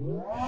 Whoa!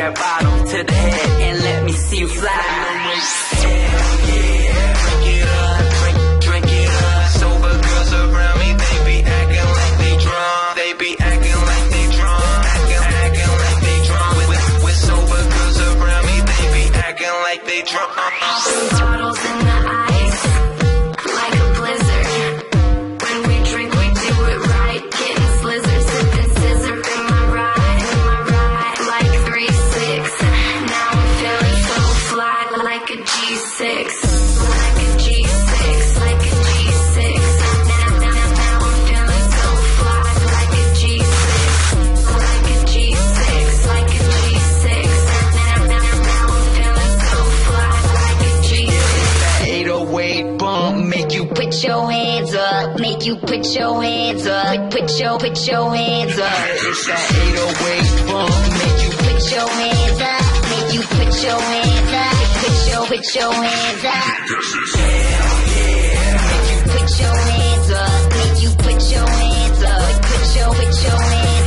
that bottle to the head and let me see you fly. Yeah, yeah. make you put your hands up. Put your, put your hands up. It's that 808 bump. Make you put your hands up. Make you put your hands up. Put your, put your hands up. This is hell yeah. Make you put your hands up. Make you put your hands up. Put your, put your hands up.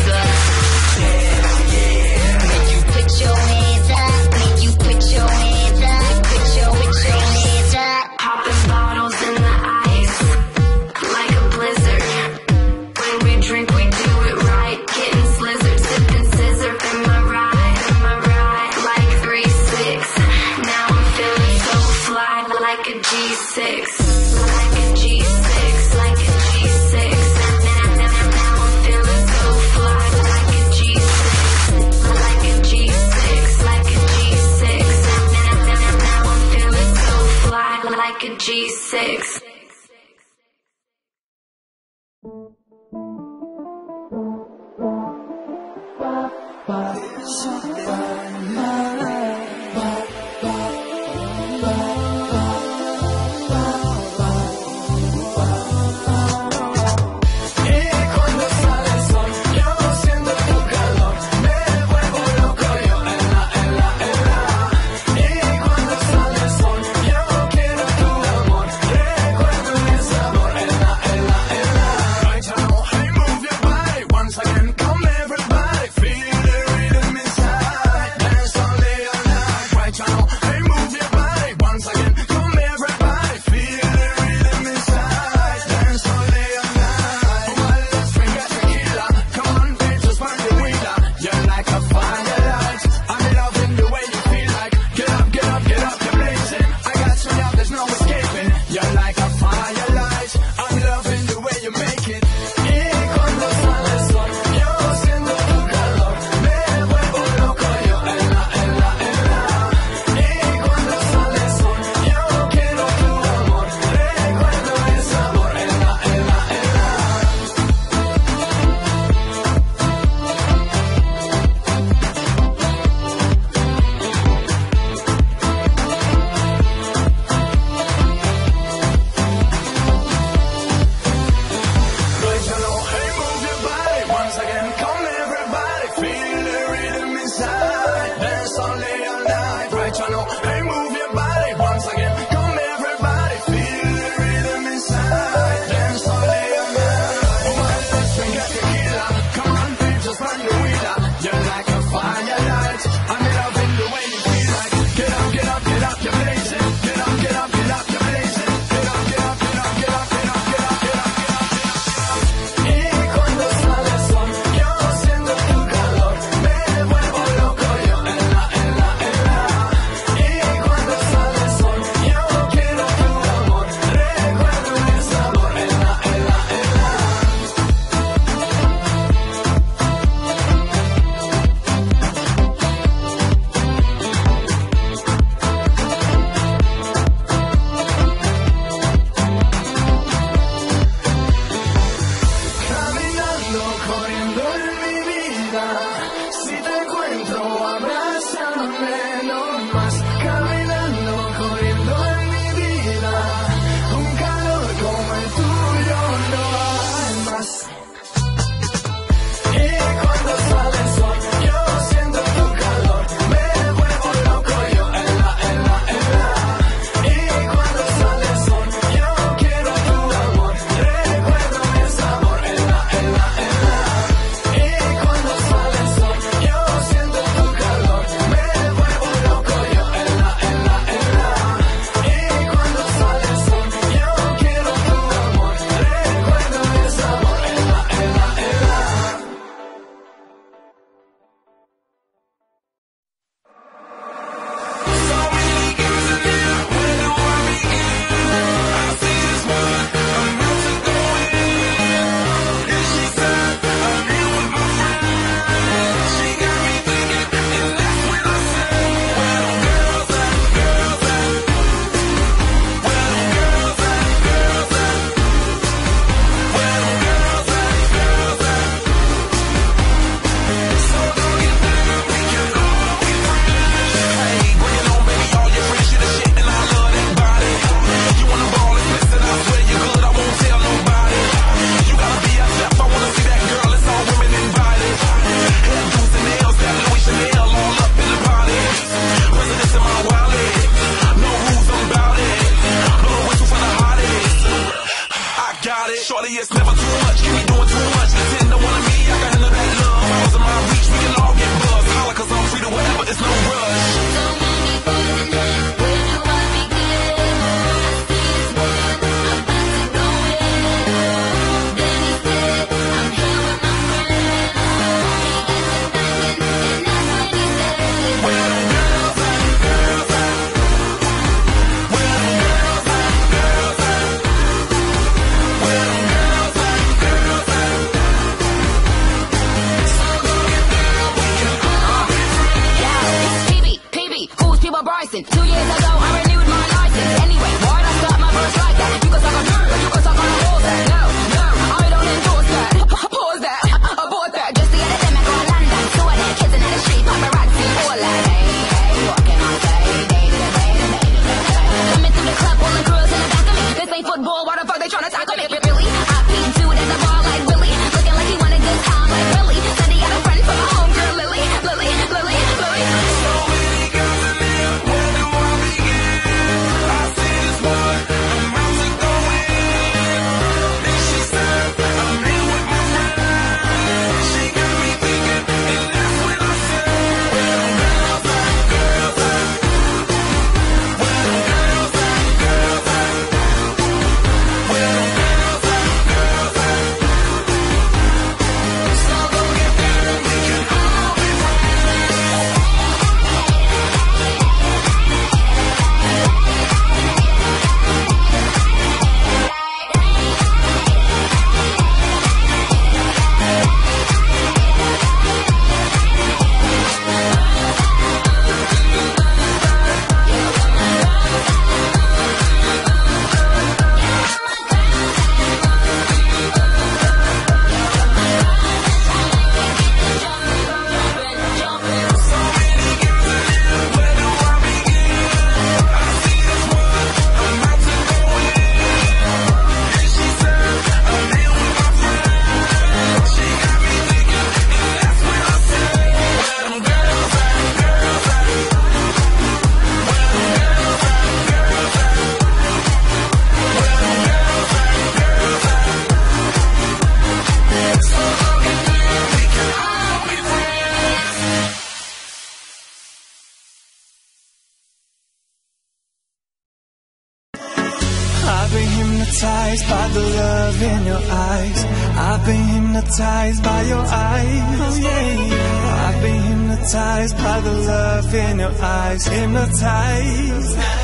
hypnotized by the love in your eyes. I've been hypnotized by your eyes. Oh, I've been hypnotized by the love in your eyes. Hypnotized.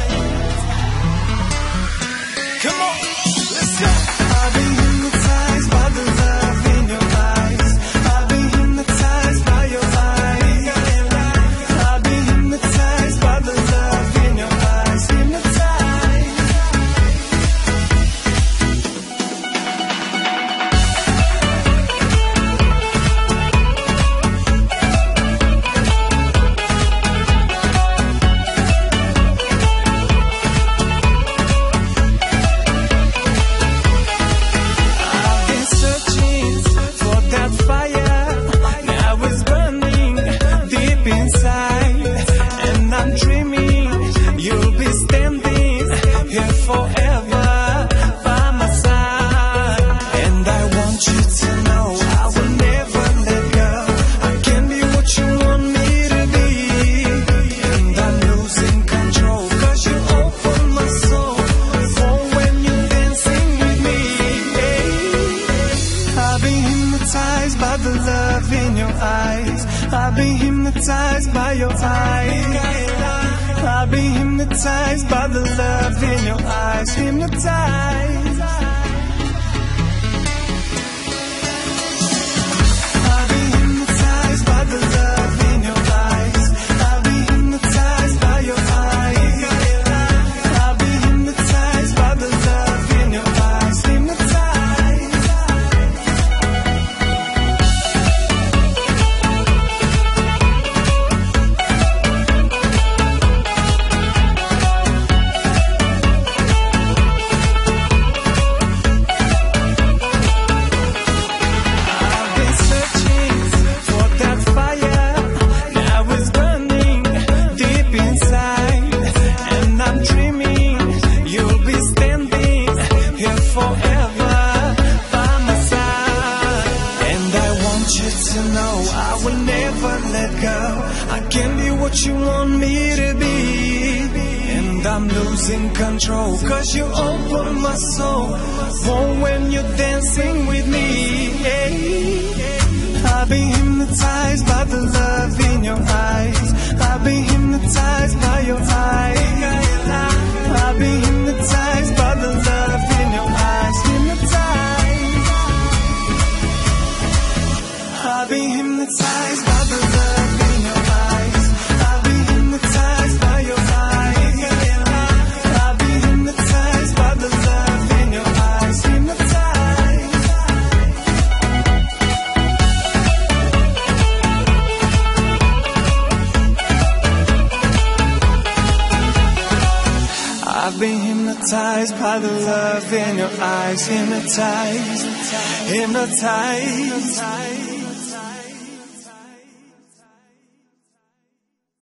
hypnotized by your eyes. I've been hypnotized by the love in your eyes. Hypnotized. I'm control. Cause you open my soul. Warm when you're dancing with me. I've been hypnotized by the love in your eyes. Hypnotized by the love in your eyes. Hypnotized, hypnotized.